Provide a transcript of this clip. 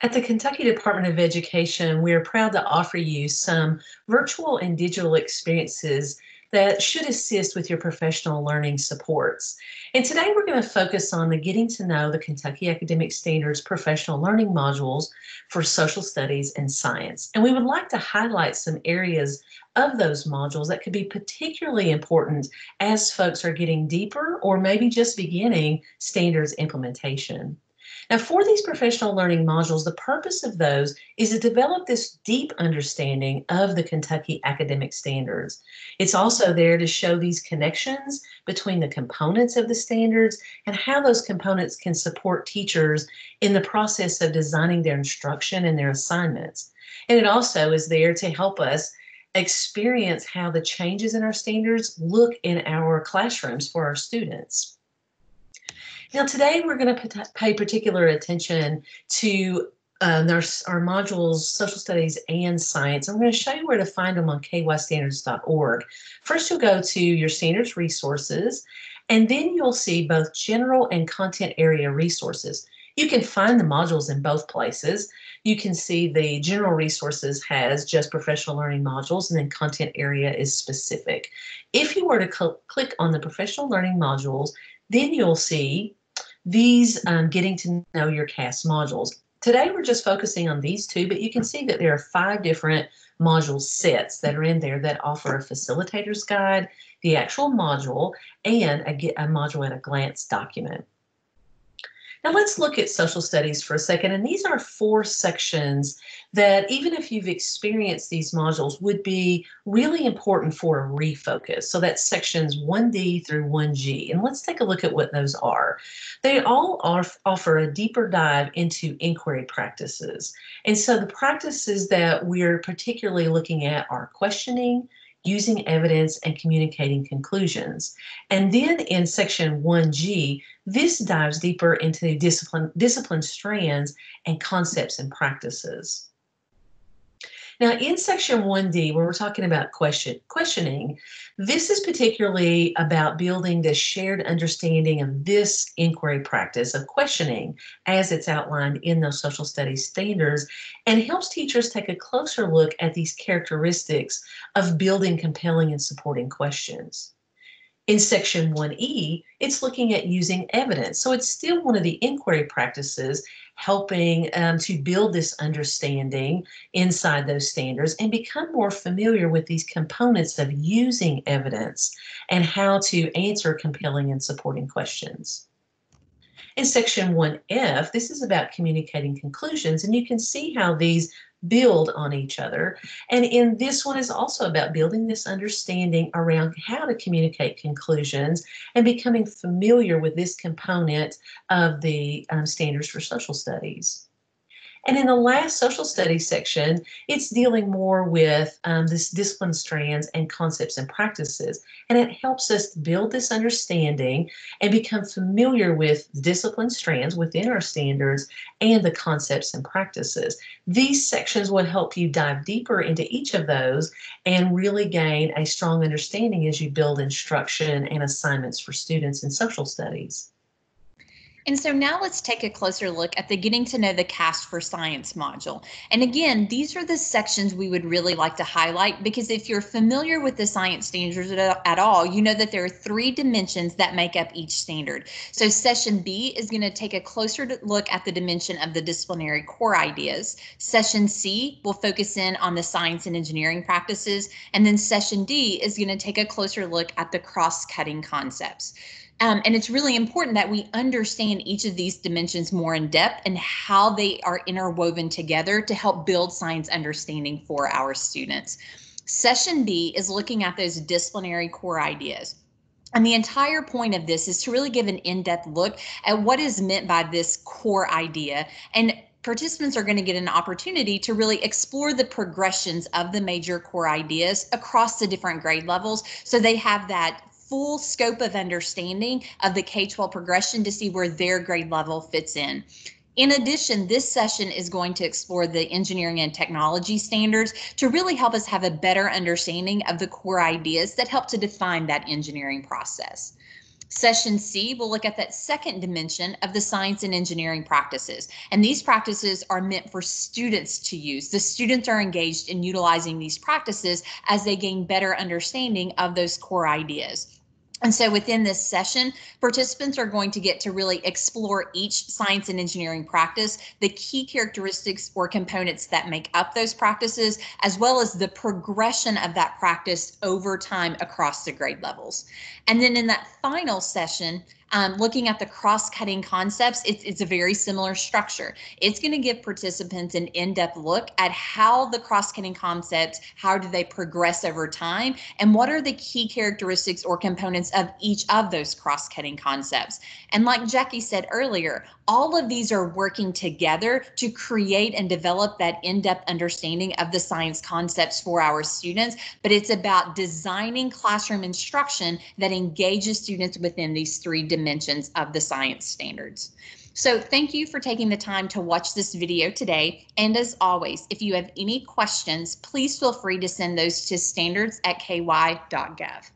At the Kentucky Department of Education, we are proud to offer you some virtual and digital experiences that should assist with your professional learning supports. And today we're going to focus on the Getting to Know the Kentucky Academic Standards professional learning modules for social studies and science. And we would like to highlight some areas of those modules that could be particularly important as folks are getting deeper or maybe just beginning standards implementation. Now, for these professional learning modules, the purpose of those is to develop this deep understanding of the Kentucky academic standards. It's also there to show these connections between the components of the standards and how those components can support teachers in the process of designing their instruction and their assignments. And it also is there to help us experience how the changes in our standards look in our classrooms for our students. Now, today we're going to pay particular attention to um, our, our modules, social studies and science. I'm going to show you where to find them on kystandards.org. First, you'll go to your standards resources, and then you'll see both general and content area resources. You can find the modules in both places. You can see the general resources has just professional learning modules and then content area is specific. If you were to cl click on the professional learning modules, then you'll see these um, getting to know your KAS modules. Today we're just focusing on these two, but you can see that there are five different module sets that are in there that offer a facilitator's guide, the actual module, and a, a module at a glance document. Now let's look at social studies for a second. And these are four sections that even if you've experienced these modules would be really important for a refocus. So that's sections 1D through 1G. And let's take a look at what those are. They all offer a deeper dive into inquiry practices. And so the practices that we're particularly looking at are questioning, using evidence and communicating conclusions. And then in section 1G, this dives deeper into discipline, discipline strands and concepts and practices. Now, in section 1D, when we're talking about question, questioning, this is particularly about building this shared understanding of this inquiry practice of questioning as it's outlined in those social studies standards and helps teachers take a closer look at these characteristics of building compelling and supporting questions. In section 1E, it's looking at using evidence. So it's still one of the inquiry practices helping um, to build this understanding inside those standards and become more familiar with these components of using evidence and how to answer compelling and supporting questions. In section 1F, this is about communicating conclusions, and you can see how these build on each other. And in this one is also about building this understanding around how to communicate conclusions and becoming familiar with this component of the um, standards for social studies. And in the last social studies section, it's dealing more with um, this discipline strands and concepts and practices. And it helps us build this understanding and become familiar with discipline strands within our standards and the concepts and practices. These sections will help you dive deeper into each of those and really gain a strong understanding as you build instruction and assignments for students in social studies. And so now let's take a closer look at the Getting to Know the KAS for Science module. And again, these are the sections we would really like to highlight because if you're familiar with the science standards at all, you know that there are three dimensions that make up each standard. So session B is going to take a closer look at the dimension of the disciplinary core ideas. Session C will focus in on the science and engineering practices. And then session D is going to take a closer look at the cross-cutting concepts. Um, and it's really important that we understand each of these dimensions more in depth and how they are interwoven together to help build science understanding for our students. Session B is looking at those disciplinary core ideas. And the entire point of this is to really give an in-depth look at what is meant by this core idea. And participants are going to get an opportunity to really explore the progressions of the major core ideas across the different grade levels so they have that full scope of understanding of the K-12 progression to see where their grade level fits in. In addition, this session is going to explore the engineering and technology standards to really help us have a better understanding of the core ideas that help to define that engineering process. Session C will look at that second dimension of the science and engineering practices. And these practices are meant for students to use. The students are engaged in utilizing these practices as they gain better understanding of those core ideas. And so within this session, participants are going to get to really explore each science and engineering practice, the key characteristics or components that make up those practices, as well as the progression of that practice over time across the grade levels. And then in that final session, um, looking at the cross-cutting concepts, it's, it's a very similar structure. It's going to give participants an in-depth look at how the cross-cutting concepts, how do they progress over time, and what are the key characteristics or components of each of those cross-cutting concepts. And like Jackie said earlier, all of these are working together to create and develop that in-depth understanding of the science concepts for our students, but it's about designing classroom instruction that engages students within these three dimensions of the science standards. So thank you for taking the time to watch this video today. And as always, if you have any questions, please feel free to send those to standards at ky.gov.